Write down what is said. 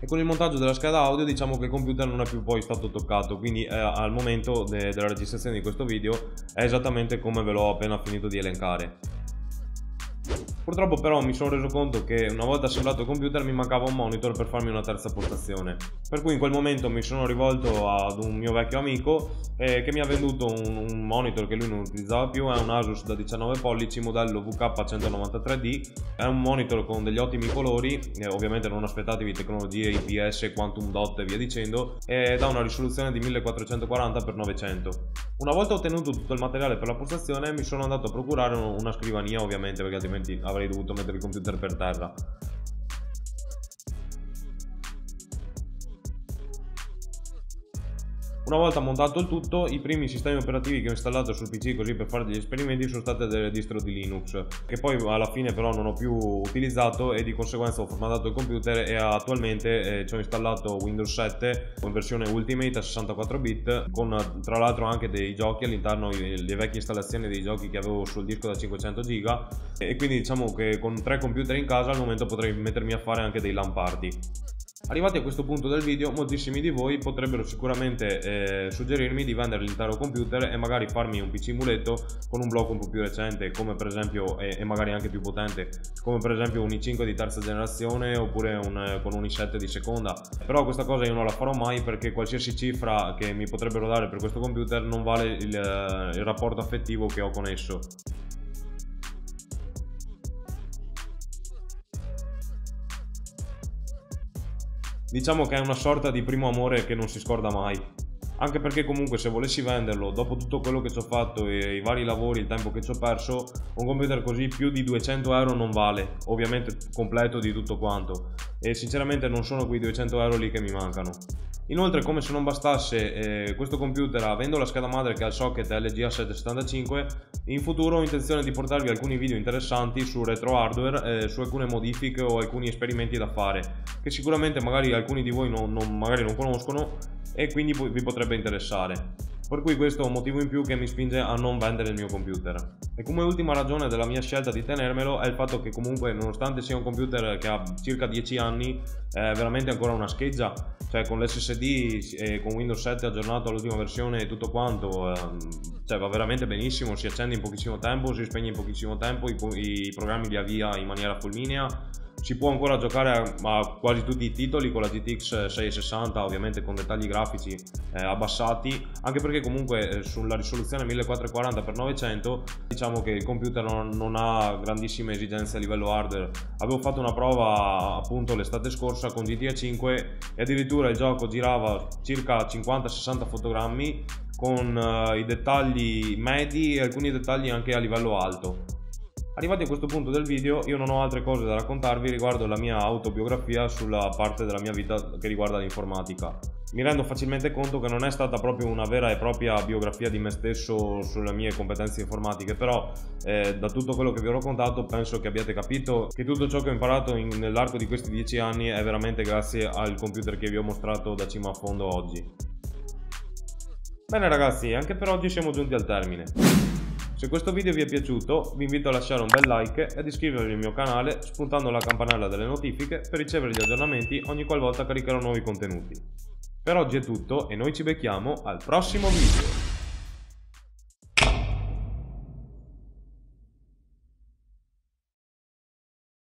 E con il montaggio della scheda audio diciamo che il computer non è più poi stato toccato, quindi eh, al momento de della registrazione di questo video è esattamente come ve l'ho appena finito di elencare. Purtroppo però mi sono reso conto che una volta assemblato il computer mi mancava un monitor per farmi una terza postazione. Per cui in quel momento mi sono rivolto ad un mio vecchio amico eh, che mi ha venduto un, un, monitor che lui non utilizzava più, è un Asus da 19 pollici modello VK193D, è un monitor con degli ottimi colori, eh, ovviamente non aspettatevi tecnologie IPS, Quantum Dot e via dicendo, ed ha una risoluzione di 1440x900. Una volta ottenuto tutto il materiale per la postazione mi sono andato a procurare una scrivania ovviamente perché altrimenti avrei dovuto mettere il computer per terra. Una volta montato il tutto, i primi sistemi operativi che ho installato sul PC così per fare degli esperimenti sono state delle distro di Linux, che poi alla fine però non ho più utilizzato e di conseguenza ho formattato il computer e attualmente eh, ci ho installato Windows 7 in versione Ultimate a 64 bit con tra l'altro anche dei giochi all'interno, le vecchie installazioni dei giochi che avevo sul disco da 500 giga e quindi diciamo che con tre computer in casa al momento potrei mettermi a fare anche dei LAN. Arrivati a questo punto del video, moltissimi di voi potrebbero sicuramente eh, suggerirmi di vendere l'intero computer e magari farmi un PC muletto con un blocco un po' più recente, come per esempio, e, e magari anche più potente, come per esempio un i5 di terza generazione oppure un, con un i7 di seconda. Però questa cosa io non la farò mai perché qualsiasi cifra che mi potrebbero dare per questo computer non vale il, il rapporto affettivo che ho con esso. Diciamo che è una sorta di primo amore che non si scorda mai. Anche perché comunque se volessi venderlo, dopo tutto quello che ci ho fatto e i vari lavori, il tempo che ci ho perso, un computer così più di 200 euro non vale, ovviamente completo di tutto quanto. E sinceramente non sono quei 200 euro lì che mi mancano. Inoltre come se non bastasse eh, questo computer avendo la scheda madre che ha il socket LG A775 in futuro ho intenzione di portarvi alcuni video interessanti su retro hardware, eh, su alcune modifiche o alcuni esperimenti da fare che sicuramente magari alcuni di voi non, non, magari non conoscono e quindi vi potrebbe interessare. Per cui questo è un motivo in più che mi spinge a non vendere il mio computer. E come ultima ragione della mia scelta di tenermelo è il fatto che comunque nonostante sia un computer che ha circa 10 anni è veramente ancora una scheggia cioè con l'SSD e con Windows 7 aggiornato all'ultima versione e tutto quanto ehm, cioè va veramente benissimo si accende in pochissimo tempo si spegne in pochissimo tempo i, programmi li avvia in maniera fulminea si può ancora giocare a, quasi tutti i titoli con la GTX 660 ovviamente con dettagli grafici eh, abbassati anche perché comunque eh, sulla risoluzione 1440x900 diciamo che il computer non, non, ha grandissime esigenze a livello hardware. Avevo fatto una prova appunto l'estate scorsa con GTA 5 e addirittura il gioco girava circa 50-60 fotogrammi con uh, i dettagli medi e alcuni dettagli anche a livello alto Arrivati a questo punto del video io non ho altre cose da raccontarvi riguardo la mia autobiografia sulla parte della mia vita che riguarda l'informatica. Mi rendo facilmente conto che non è stata proprio una vera e propria biografia di me stesso sulle mie competenze informatiche, però eh, da tutto quello che vi ho raccontato penso che abbiate capito che tutto ciò che ho imparato nell'arco di questi dieci anni è veramente grazie al computer che vi ho mostrato da cima a fondo oggi. Bene ragazzi, anche per oggi siamo giunti al termine. Se questo video vi è piaciuto vi invito a lasciare un bel like e ad iscrivervi al mio canale spuntando la campanella delle notifiche per ricevere gli aggiornamenti ogni qualvolta caricherò nuovi contenuti. Per oggi è tutto e noi ci becchiamo al prossimo video.